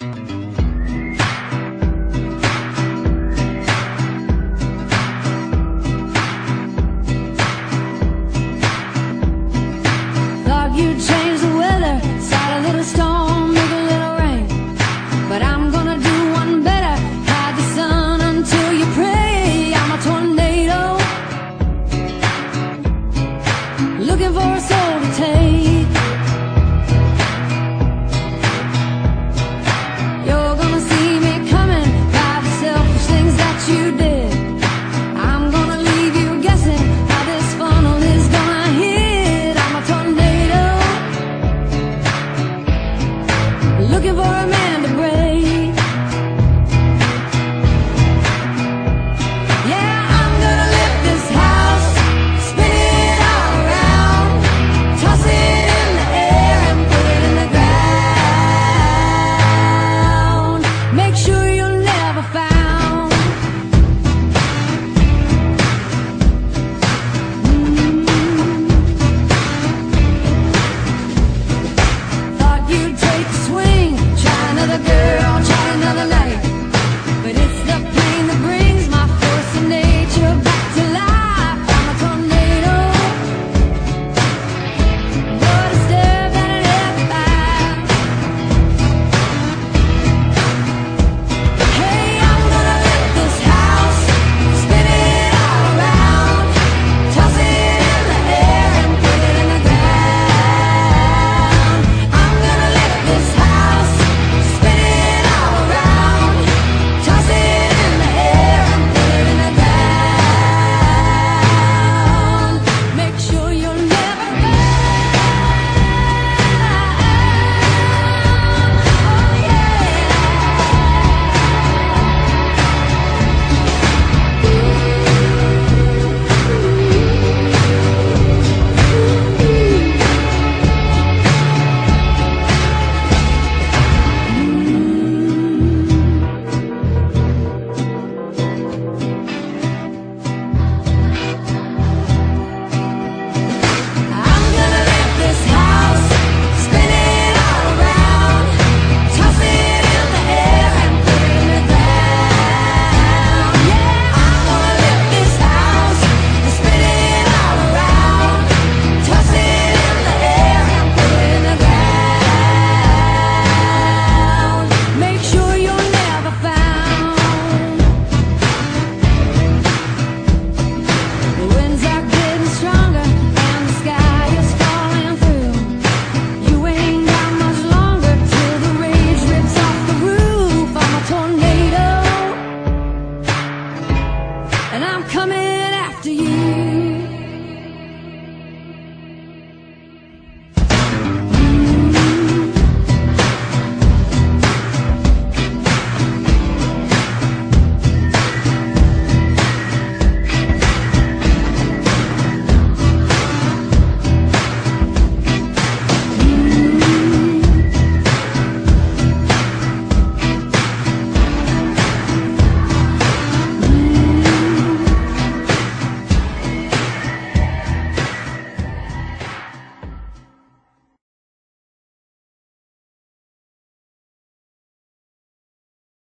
Bye. and I'm coming after you.